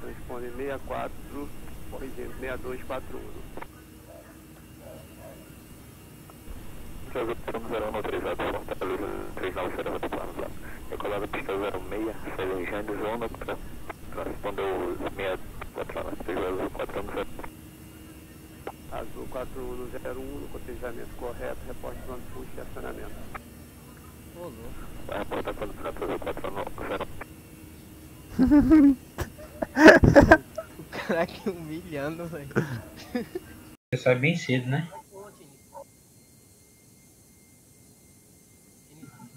3964, corrigindo 6241. Estamos autorizado Fortaleza 390 do plano lá. Decolada pista 06, Celejando Zona, o 64 340. Azul 4101, no cotejamento correto, reporte zona de fundo de estacionamento. Ô, louco. Vai reportar quando Azul 490. O cara aqui humilhando, velho. Você sai bem cedo, né?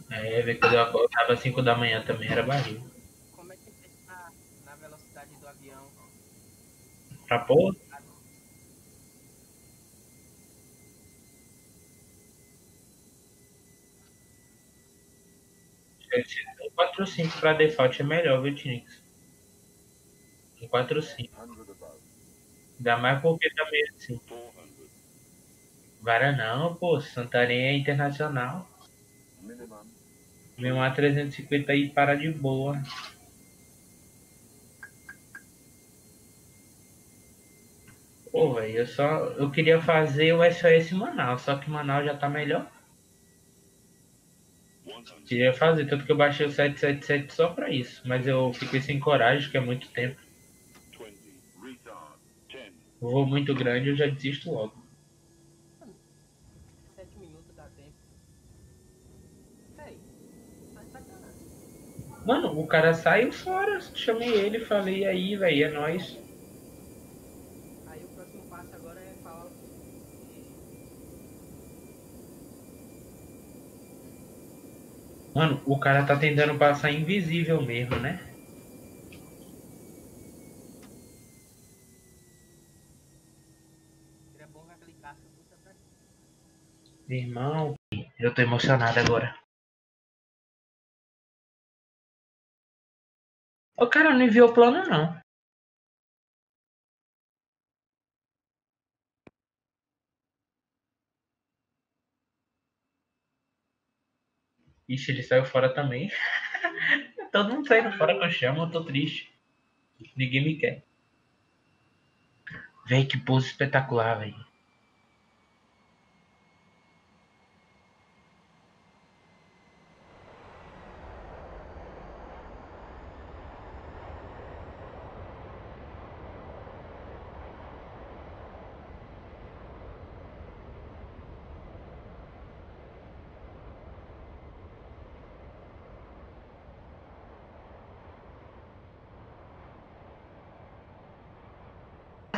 É, velho, quando eu acordava às 5 da manhã também era barril. Como é que você tá na velocidade do avião? Pra pôr? Um 4-5 pra default é melhor, viu, Tinix? Um 4-5. Ainda mais porque também assim. Vara não, pô. Santarém é internacional. Meu A350 aí para de boa. Pô, velho, eu só. Eu queria fazer o SOS Manaus, só que Manaus já tá melhor. Queria fazer, tanto que eu baixei o 777 só pra isso. Mas eu fiquei sem coragem, que é muito tempo. O voo muito grande, eu já desisto logo. 7 minutos dá tempo. Ei, tá de sacanagem. Mano, o cara saiu fora. Chamei ele, falei, aí, velho, é nóis. Aí o próximo passo agora é falar o quê? Mano, o cara tá tentando passar invisível mesmo, né? Irmão, eu tô emocionado agora. O cara não enviou plano, não. Ixi, ele saiu fora também. Todo mundo saindo fora que eu chamo, eu tô triste. Ninguém me quer. Véi, que pose espetacular, velho.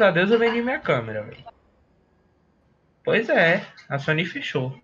A Deus eu vendi minha câmera. Pois é, a Sony fechou.